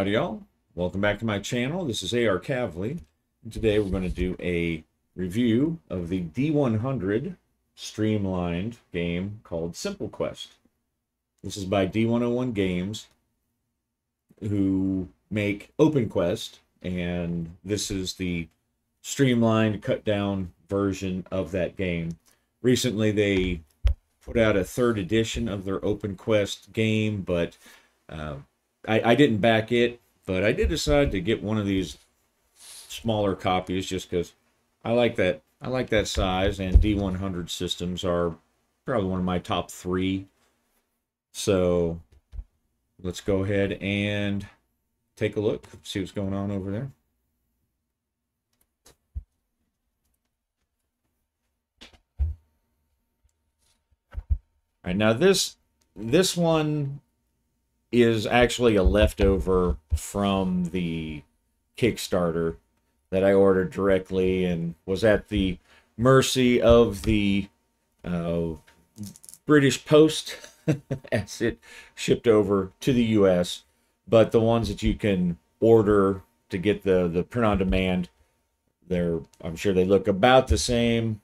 Howdy y'all. Welcome back to my channel. This is AR Kavli. Today we're going to do a review of the D100 streamlined game called Simple Quest. This is by D101 Games who make Open Quest and this is the streamlined cut down version of that game. Recently they put out a third edition of their Open Quest game but uh, I, I didn't back it, but I did decide to get one of these smaller copies just because I like that. I like that size, and D100 systems are probably one of my top three. So let's go ahead and take a look, see what's going on over there. All right, now this this one is actually a leftover from the Kickstarter that I ordered directly and was at the mercy of the uh, British Post as it shipped over to the US. But the ones that you can order to get the, the print on demand, they're I'm sure they look about the same.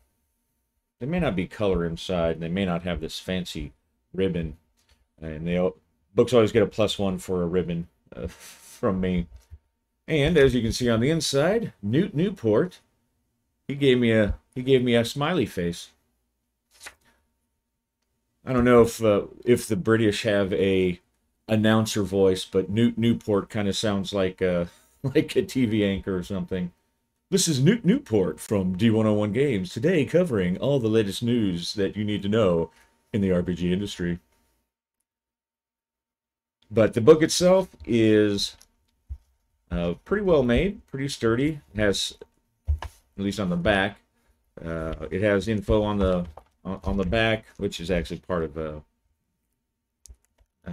They may not be color inside, and they may not have this fancy ribbon, and they Books always get a plus one for a ribbon uh, from me. And as you can see on the inside, Newt Newport, he gave me a he gave me a smiley face. I don't know if uh, if the British have a announcer voice, but Newt Newport kind of sounds like a like a TV anchor or something. This is Newt Newport from D101 Games today, covering all the latest news that you need to know in the RPG industry. But the book itself is uh, pretty well made, pretty sturdy. It has, at least on the back, uh, it has info on the on the back, which is actually part of a, a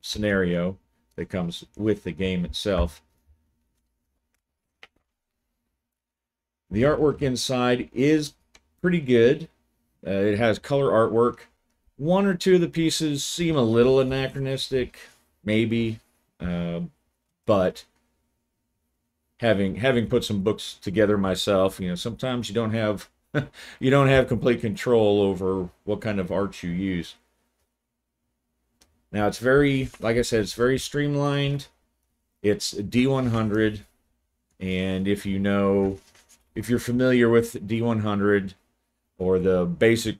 scenario that comes with the game itself. The artwork inside is pretty good. Uh, it has color artwork. One or two of the pieces seem a little anachronistic maybe. Uh, but having having put some books together myself, you know, sometimes you don't have you don't have complete control over what kind of art you use. Now it's very, like I said, it's very streamlined. It's D100, and if you know, if you're familiar with D100 or the basic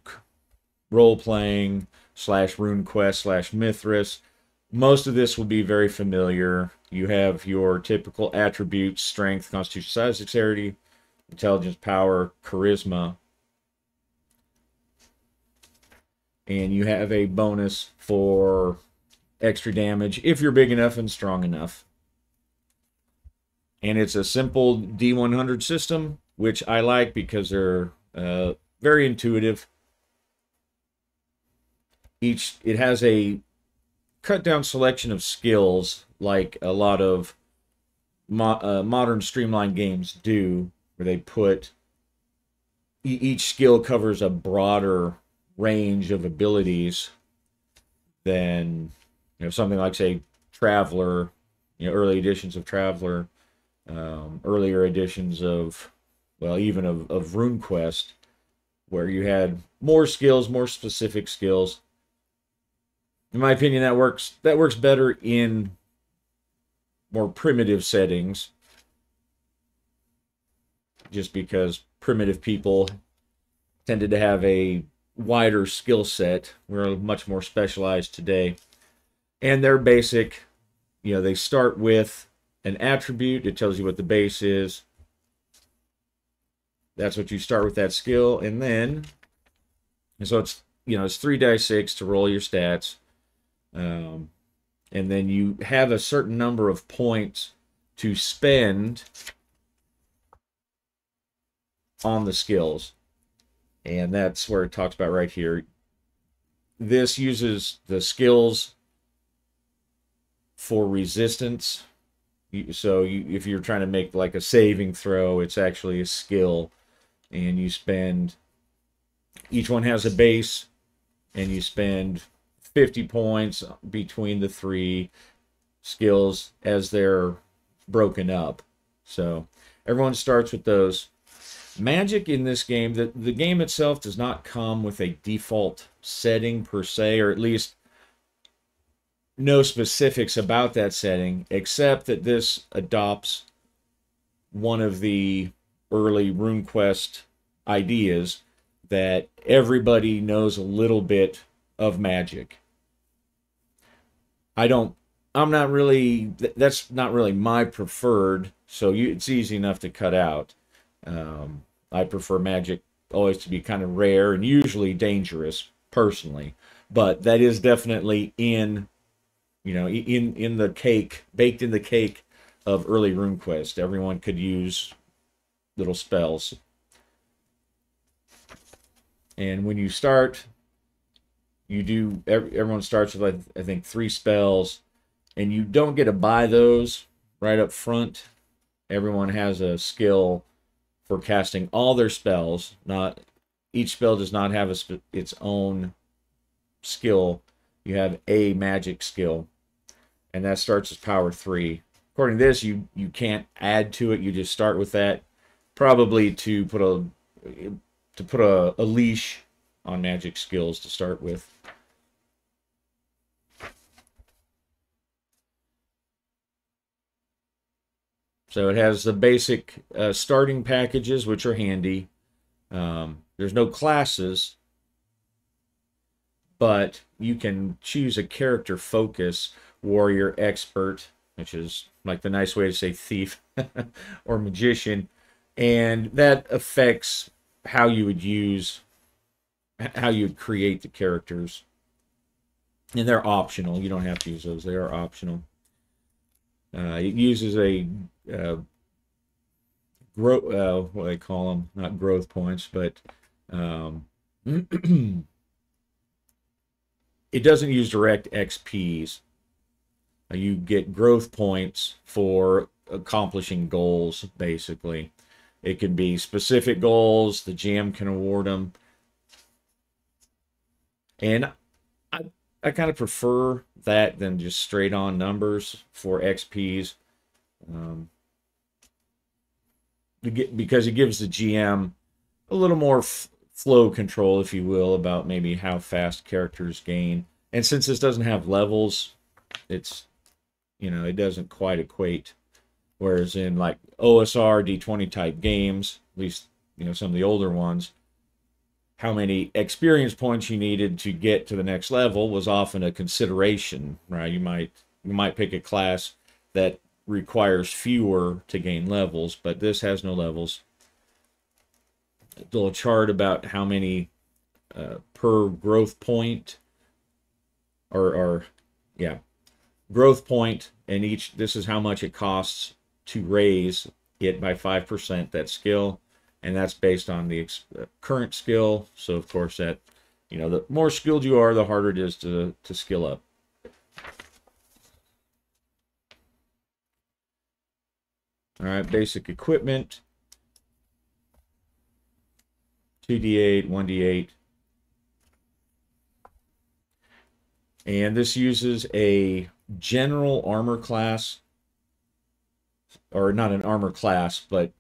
role playing slash RuneQuest slash Mythras, most of this will be very familiar. You have your typical attributes, strength, constitution, size, dexterity, intelligence, power, charisma. And you have a bonus for extra damage if you're big enough and strong enough. And it's a simple D100 system, which I like because they're uh, very intuitive. Each it has a cut down selection of skills like a lot of mo uh, modern streamlined games do, where they put e each skill covers a broader range of abilities than you know something like say Traveller, you know early editions of Traveller, um, earlier editions of well even of of RuneQuest, where you had more skills, more specific skills in my opinion, that works that works better in more primitive settings. Just because primitive people tended to have a wider skill set. We're much more specialized today. And they're basic, you know, they start with an attribute. It tells you what the base is. That's what you start with that skill. And then, and so it's, you know, it's 3 dice 6 to roll your stats. Um, and then you have a certain number of points to spend on the skills. And that's where it talks about right here. This uses the skills for resistance. So you, if you're trying to make like a saving throw, it's actually a skill. And you spend, each one has a base, and you spend 50 points between the three. skills as they're broken up. So everyone starts with those. Magic in this game, the, the game itself does not come with a default setting per se, or at least no specifics about that setting, except that this adopts one of the early RuneQuest ideas that everybody knows a little bit of magic. I don't I'm not really that's not really my preferred, so you, it's easy enough to cut out. Um, I prefer magic always to be kind of rare and usually dangerous personally, but that is definitely in you know in in the cake baked in the cake of early RuneQuest. Everyone could use little spells. And when you start, you do everyone starts with I think three spells and you don't get to buy those right up front. Everyone has a skill for casting all their spells. Not each spell does not have a, its own skill. You have a magic skill, and that starts as power three. According to this, you you can't add to it. You just start with that, probably to put a to put a, a leash on magic skills to start with. So it has the basic uh, starting packages, which are handy. Um, there's no classes, but you can choose a character focus, warrior, expert, which is like the nice way to say thief, or magician, and that affects how you would use, how you would create the characters. And they're optional. You don't have to use those. They are optional. Uh, it uses a uh, growth, uh, what they call them, not growth points, but um, it doesn't use direct XPs. Uh, you get growth points for accomplishing goals, basically. It can be specific goals, the GM can award them. And I, I kind of prefer that than just straight on numbers for XPs. Um, because it gives the GM a little more f- flow control, if you will, about maybe how fast characters gain. And since this doesn't have levels, it's, you know, it doesn't quite equate. Whereas in like OSR, D20 type games, at least, you know, some of the older ones, how many experience points you needed to get to the next level was often a consideration, right? You might you might pick a class that requires fewer to gain levels, but this has no levels. A little chart about how many uh, per growth point, or, or yeah, growth point, and each this is how much it costs to raise it by five percent. That skill and that's based on the uh, current skill. So of course that, you know, the more skilled you are, the harder it is to, to skill up. All right, basic equipment. 2d8, 1d8. And this uses a general armor class, or not an armor class, but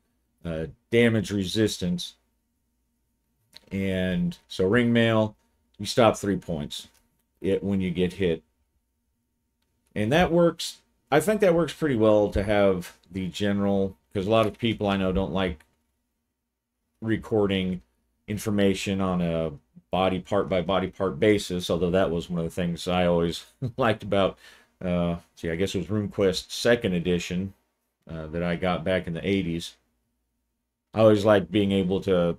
uh, damage resistance. And so ring mail, you stop three points it when you get hit. And that works. I think that works pretty well to have the general, because a lot of people I know don't like recording information on a body part by body part basis, although that was one of the things I always liked about, uh, see, I guess it was RuneQuest second edition uh, that I got back in the 80s. I always liked being able to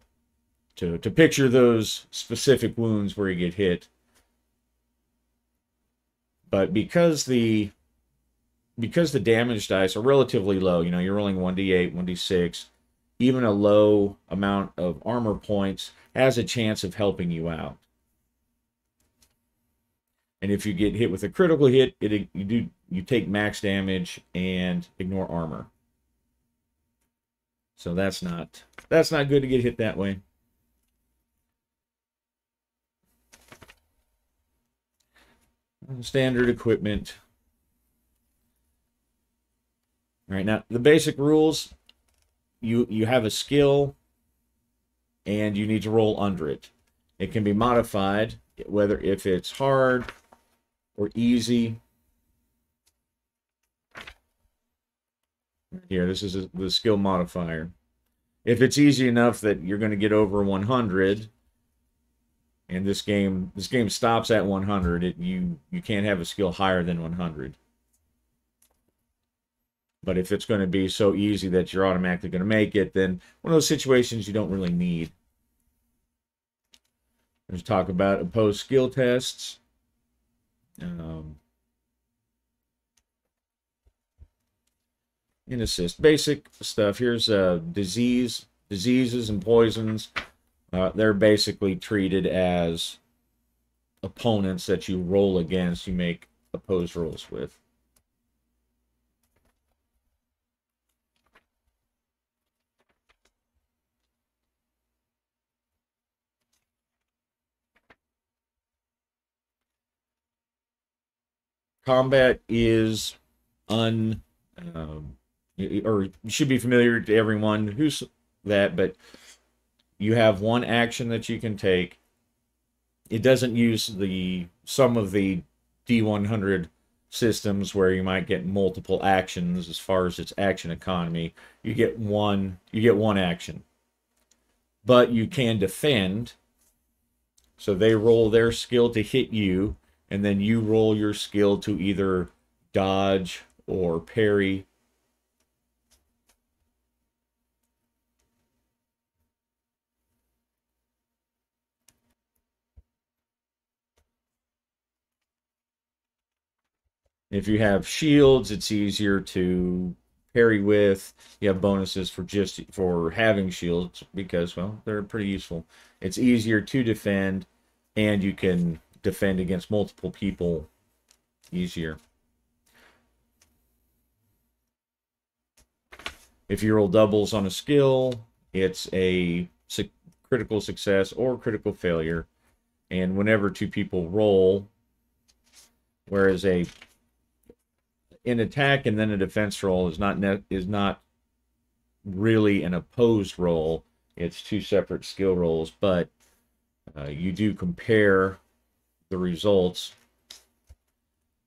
to to picture those specific wounds where you get hit. But because the because the damage dice are relatively low, you know, you're rolling 1d8, 1d6, even a low amount of armor points has a chance of helping you out. And if you get hit with a critical hit, it you do you take max damage and ignore armor. So that's not that's not good to get hit that way. Standard equipment. All right, now the basic rules you you have a skill and you need to roll under it. It can be modified whether if it's hard or easy. Here, this is a, the skill modifier. If it's easy enough that you're going to get over 100, and this game this game stops at 100, it, you you can't have a skill higher than 100. But if it's going to be so easy that you're automatically going to make it, then one of those situations you don't really need. Let's talk about opposed skill tests. Um, in assist, basic stuff. Here's uh, disease, diseases and poisons. Uh, they're basically treated as opponents that you roll against. You make opposed rolls with. Combat is un um, or should be familiar to everyone who's that but you have one action that you can take. It doesn't use the some of the d100 systems where you might get multiple actions as far as its action economy. You get one you get one action. But you can defend. So they roll their skill to hit you and then you roll your skill to either dodge or parry. If you have shields, it's easier to parry with. You have bonuses for just for having shields because well, they're pretty useful. It's easier to defend and you can defend against multiple people easier. If you roll doubles on a skill, it's a critical success or critical failure. And whenever two people roll, whereas a an attack and then a defense roll is not net, is not really an opposed roll. It's two separate skill rolls, but uh, you do compare the results.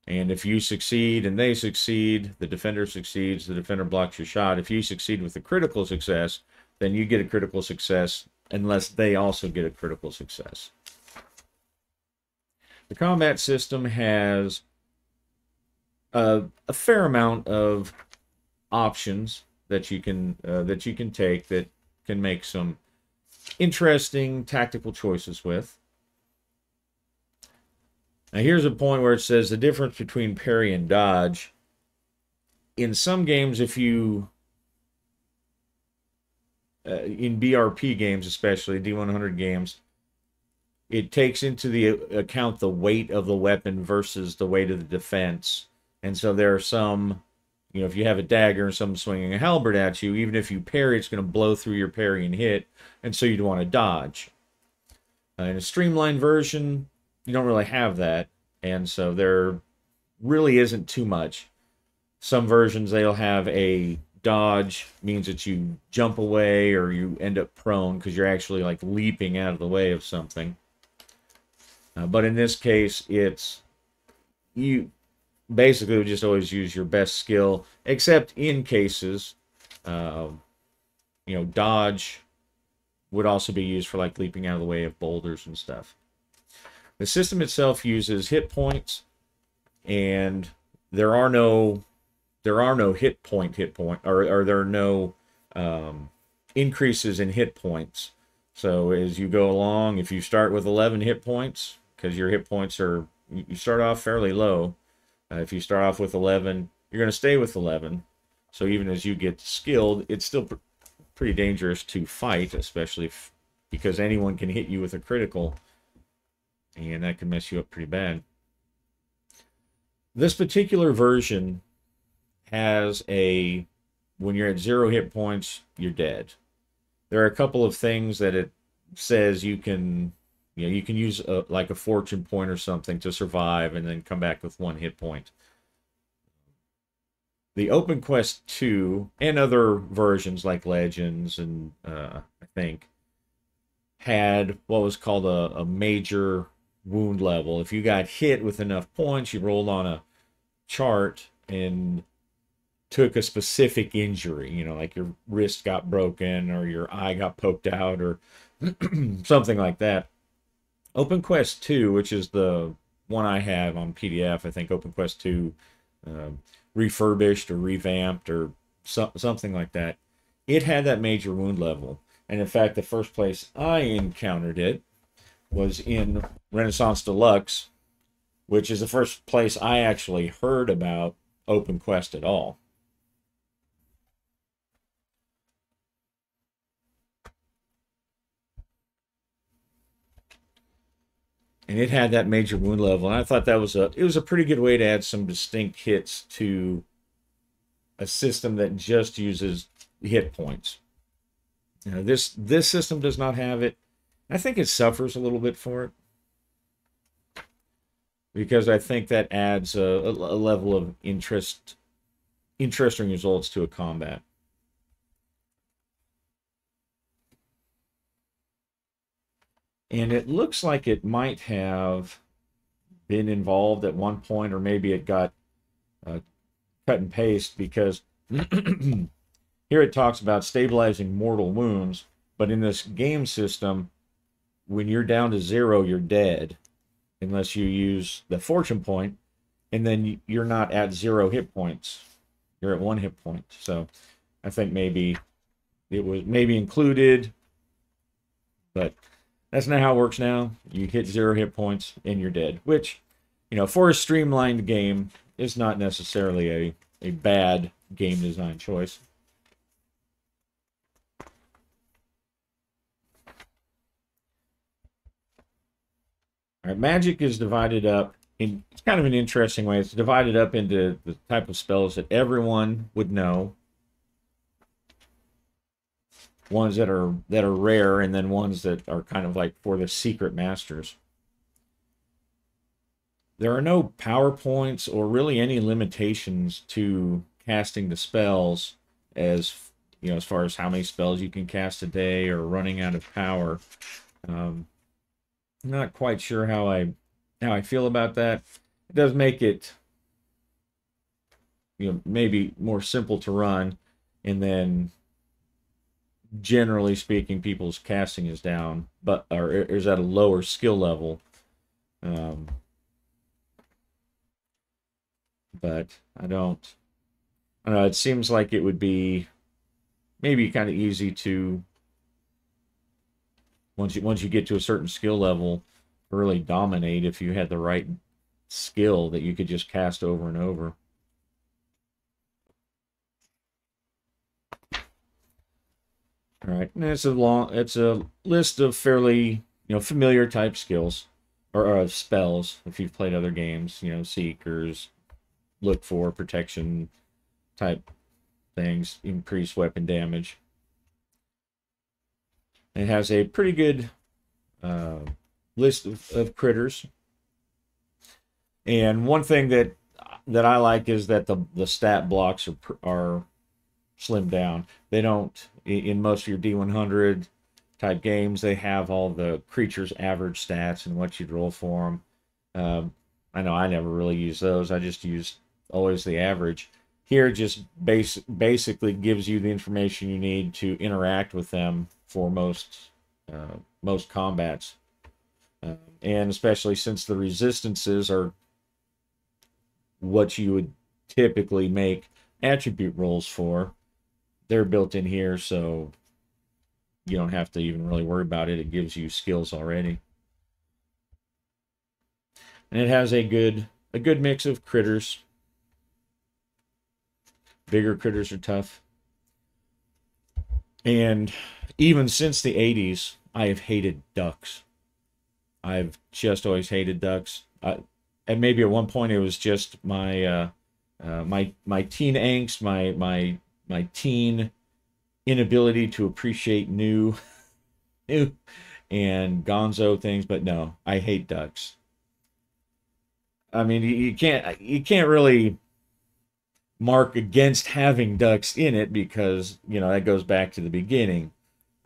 And if you succeed and they succeed, the defender succeeds, the defender blocks your shot. If you succeed with a critical success, then you get a critical success unless they also get a critical success. The combat system has a, a fair amount of options that you can uh, that you can take that can make some interesting tactical choices with. Now here's a point where it says the difference between parry and dodge. In some games, if you uh, in BRP games, especially D100 games, it takes into the account the weight of the weapon versus the weight of the defense. And so there are some, you know, if you have a dagger and someone's swinging a halberd at you, even if you parry, it's going to blow through your parry and hit, and so you'd want to dodge. Uh, in a streamlined version, you don't really have that, and so there really isn't too much. Some versions they'll have a dodge means that you jump away or you end up prone because you're actually like leaping out of the way of something. Uh, but in this case, it's you basically just always use your best skill, except in cases, uh, you know, dodge would also be used for like leaping out of the way of boulders and stuff. The system itself uses hit points, and there are no there are no hit point hit point or, or there are no um, increases in hit points. So as you go along, if you start with 11 hit points, because your hit points are you start off fairly low. Uh, if you start off with 11, you're going to stay with 11. So even as you get skilled, it's still pr pretty dangerous to fight, especially if, because anyone can hit you with a critical and that can mess you up pretty bad. This particular version has a when you're at zero hit points, you're dead. There are a couple of things that it says you can you know you can use a, like a fortune point or something to survive and then come back with one hit point. the Open Quest 2 and other versions like Legends and uh, I think had what was called a, a major wound level. If you got hit with enough points, you rolled on a chart and took a specific injury, you know, like your wrist got broken or your eye got poked out or something like that. Open Quest 2, which is the one I have on PDF, I think Open Quest 2 uh, refurbished or revamped or so, something like that. It had that major wound level. And in fact, the first place I encountered it was in Renaissance Deluxe, which is the first place I actually heard about Open Quest at all. and it had that major wound level. And I thought that was a it was a pretty good way to add some distinct hits to a system that just uses hit points. You know, this this system does not have it. I think it suffers a little bit for it because I think that adds a, a level of interest, interesting results to a combat. and it looks like it might have been involved at one point, or maybe it got uh, cut and paste because here it talks about stabilizing mortal wounds, but in this game system, when you're down to zero, you're dead unless you use the fortune point, and then you're not at zero hit points. You're at one hit point. So I think maybe it was maybe included, but that's not how it works now. You hit zero hit points and you're dead, which, you know, for a streamlined game is not necessarily a, a bad game design choice. Right, magic is divided up in it's kind of an interesting way. It's divided up into the type of spells that everyone would know. Ones that are that are rare and then ones that are kind of like for the secret masters. There are no powerpoints or really any limitations to casting the spells as you know as far as how many spells you can cast a day or running out of power. Um, not quite sure how i how i feel about that it does make it you know maybe more simple to run and then generally speaking, people's casting is down, but or is at a lower skill level. Um, but I don't. I don't know. It seems like it would be maybe kind of easy to once you once you get to a certain skill level, really dominate if you had the right skill that you could just cast over and over. All right, and it's a long, it's a list of fairly, you know, familiar type skills or uh, spells. If you've played other games, you know, seekers, look for protection type things, increase weapon damage. It has a pretty good uh, list of, of critters. And one thing that that I like is that the the stat blocks are are slimmed down. They don't in most of your D100 type games. They have all the creatures' average stats and what you'd roll for them. Um, I know I never really use those. I just use always the average. Here, just base basically gives you the information you need to interact with them for most uh, most combats, uh, and especially since the resistances are what you would typically make attribute rolls for they're built in here, so you don't have to even really worry about it. It gives you skills already. And it has a good a good mix of critters. Bigger critters are tough. And even since the 80s, I have hated ducks. I've just always hated ducks. Uh, and maybe at one point it was just my uh, uh, my my teen angst, my my my teen inability to appreciate new new and gonzo things but no i hate ducks i mean you, you can't you can't really mark against having ducks in it because, you know, that goes back to the beginning.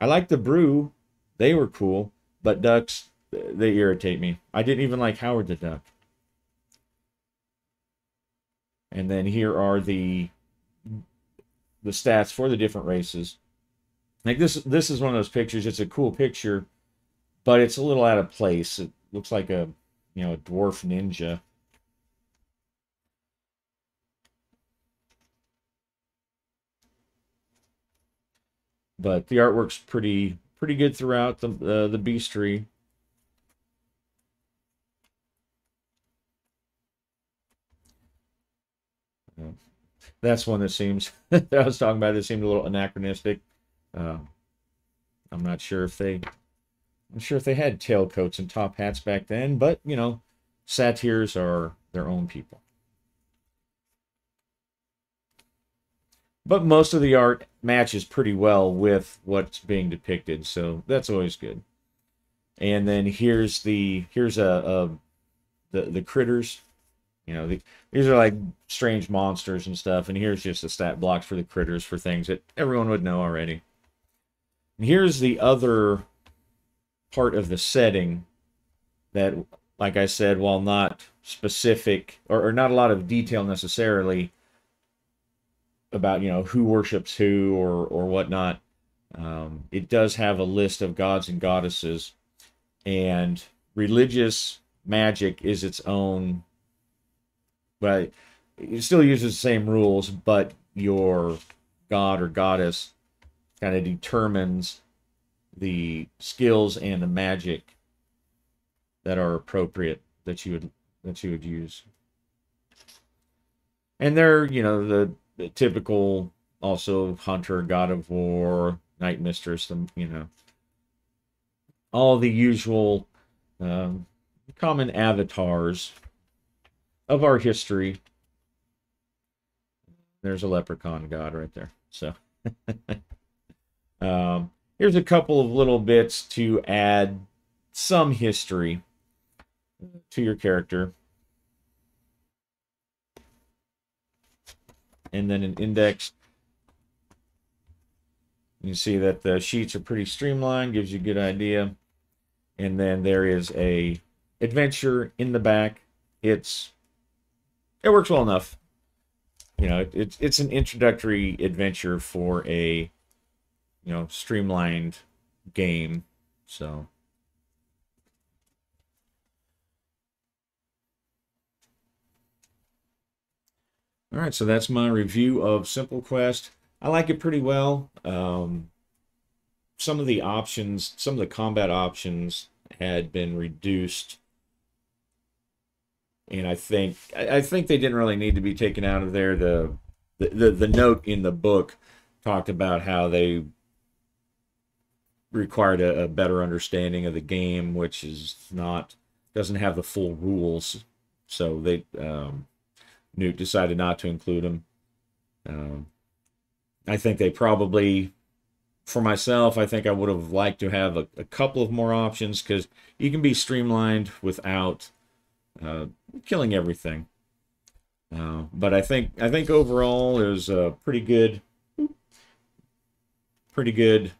I like the broo. They were cool, but ducks, they irritate me. I didn't even like Howard the Duck. And then here are the the stats for the different races. Like this this is one of those pictures. It's a cool picture, but it's a little out of place. It looks like a you know a dwarf ninja. But the artwork's pretty pretty good throughout the uh, the beastry. that's one that seems that I was talking about. That seemed a little anachronistic. Uh, I'm not sure if they, I'm sure if they had tailcoats and top hats back then, but you know, satyrs are their own people. But most of the art matches pretty well with what's being depicted, so that's always good. And then here's the here's a, a the the critters you know, the, these are like strange monsters and stuff, and here's just the stat blocks for the critters for things that everyone would know already. And here's the other part of the setting that, like I said, while not specific or, or not a lot of detail necessarily about you know who worships who or or whatnot, um, it does have a list of gods and goddesses, and religious magic is its own but it still uses the same rules, but your god or goddess kind of determines the skills and the magic that are appropriate that you would that you would use. And they're, you know, the, the typical also hunter, god of war, night mistress, the, you know, all the usual um, common avatars of our history. There's a leprechaun god right there. So um, here's a couple of little bits to add some history to your character. And then an index. You see that the sheets are pretty streamlined, gives you a good idea. And then there is a adventure in the back. It's it works well enough. You know, it, it's it's an introductory adventure for a you know streamlined game. So. All right, so that's my review of Simple Quest. I like it pretty well. Um, some of the options, some of the combat options had been reduced and I think I think they didn't really need to be taken out of there. The the the, the note in the book talked about how they required a, a, better understanding of the game, which is not doesn't have the full rules. So they um, Newt decided not to include them. Um, I think they probably, for myself, I think I would have liked to have a, a couple of more options because you can be streamlined without uh, killing everything. Uh, but I think I think overall it was a pretty good, pretty good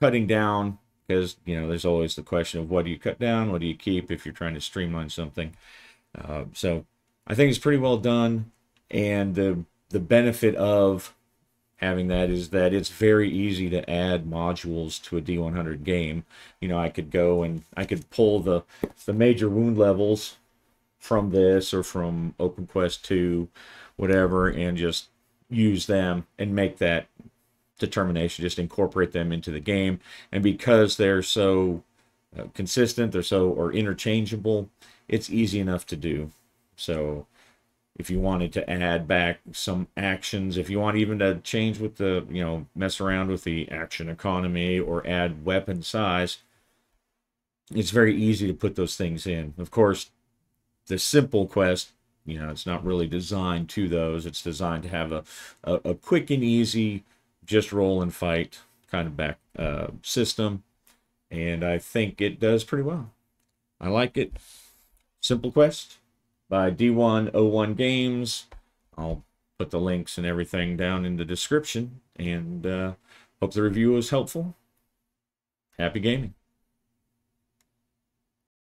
cutting down because you know there's always the question of what do you cut down, what do you keep if you're trying to streamline something. Uh, so I think it's pretty well done, and the the benefit of having that is that it's very easy to add modules to a D100 game. You know, I could go and I could pull the the major wound levels from this or from Open Quest 2, whatever, and just use them and make that determination, just incorporate them into the game. And because they're so uh, consistent, they're so or interchangeable, it's easy enough to do. So if you wanted to add back some actions, if you want even to change with the, you know, mess around with the action economy or add weapon size, it's very easy to put those things in. Of course, the simple quest, you know, it's not really designed to those. It's designed to have a, a, a quick and easy, just roll and fight kind of back uh, system. And I think it does pretty well. I like it. Simple Quest by D101 Games. I'll put the links and everything down in the description. And uh, hope the review was helpful. Happy gaming.